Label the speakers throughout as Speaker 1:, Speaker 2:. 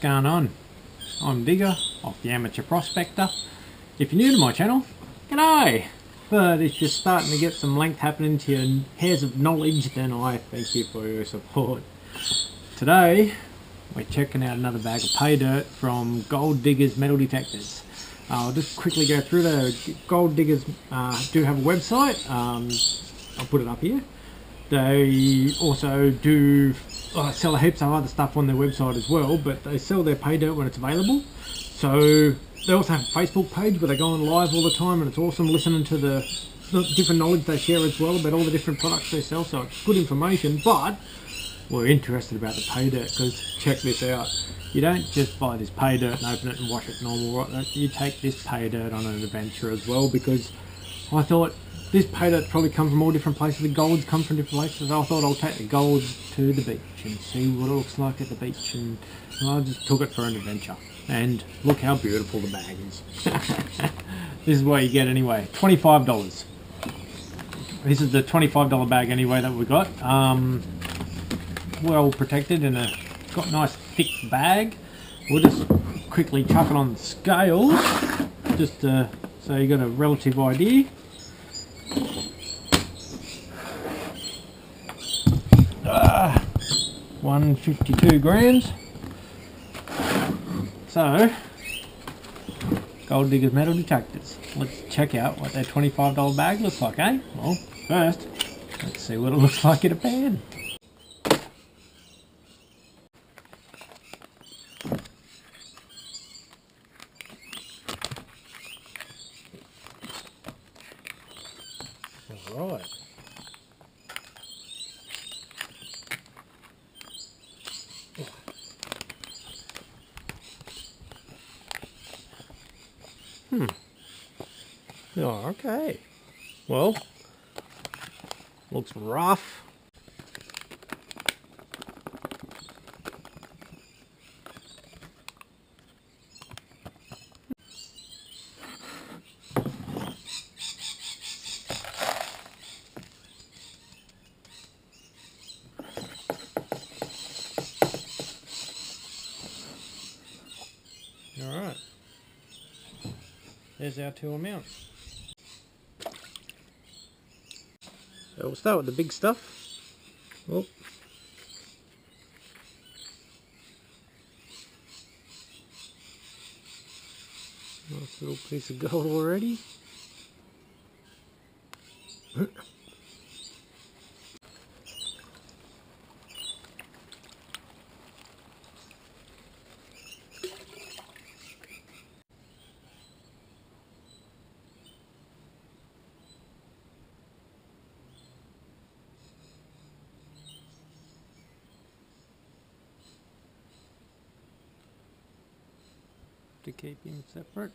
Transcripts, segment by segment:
Speaker 1: Going on? I'm Digger off the Amateur Prospector. If you're new to my channel, g'day! But if you're starting to get some length happening to your hairs of knowledge, then I thank you for your support. Today, we're checking out another bag of pay dirt from Gold Diggers Metal Detectors. I'll just quickly go through the Gold Diggers uh, do have a website. Um, I'll put it up here. They also do uh, sell heaps of other stuff on their website as well, but they sell their pay dirt when it's available. So they also have a Facebook page where they go on live all the time, and it's awesome listening to the, different knowledge they share as well about all the different products they sell. So it's good information, but we're interested about the pay dirt because check this out. You don't just buy this pay dirt and open it and wash it normal. Right? You take this pay dirt on an adventure as well because I thought this pay dirt probably come from all different places. The golds come from different places. I thought I'll take the golds to the beach and see what it looks like at the beach. And I just took it for an adventure. And look how beautiful the bag is. this is what you get anyway. $25. This is the $25 bag anyway that we got. Um, well protected in a got nice thick bag. We'll just quickly chuck it on the scales, just uh, so you got a relative idea. 152 grams. So, Gold Diggers Metal Detectors. Let's check out what their $25 bag looks like, eh? Well, first, let's see what it looks like in a pan. Right. Hmm. Okay. Well, looks rough. Alright. There's our two amounts. So we'll start with the big stuff. Oh. Nice little piece of gold already. to keep him separate.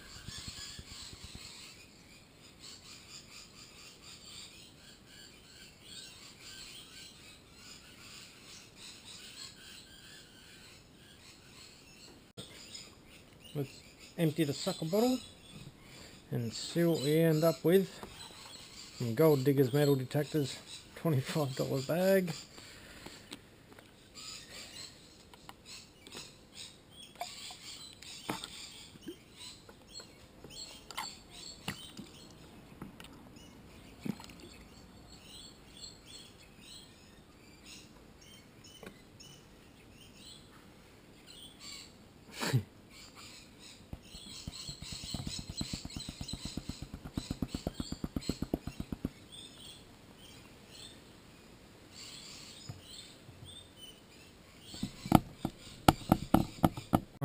Speaker 1: Let's empty the sucker bottle and see what we end up with. Some Gold Diggers Metal Detectors, $25 bag.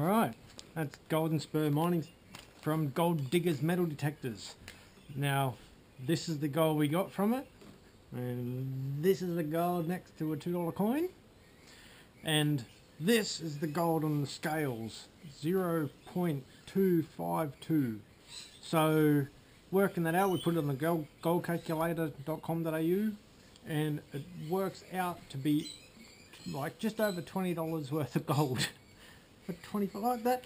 Speaker 1: Alright, that's Golden Spur Mining from Gold Diggers Metal Detectors. Now, this is the gold we got from it. And this is the gold next to a $2 coin. And this is the gold on the scales, 0.252. So, working that out, we put it on the gold, goldcalculator.com.au and it works out to be like just over twenty dollars worth of gold. For twenty five like that,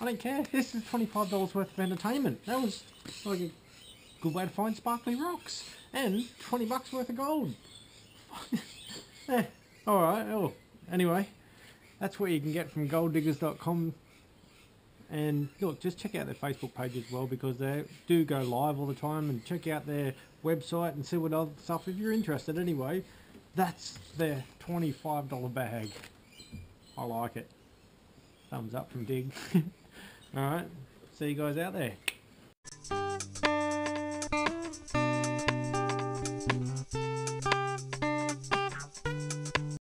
Speaker 1: I don't care. This is twenty five dollars worth of entertainment. That was like a good way to find sparkly rocks and twenty bucks worth of gold. eh, all right. Oh, anyway, that's what you can get from golddiggers.com. And look, just check out their Facebook page as well because they do go live all the time. And check out their website and see what other stuff if you're interested. Anyway, that's their $25 bag. I like it. Thumbs up from Dig. Alright, see you guys out there.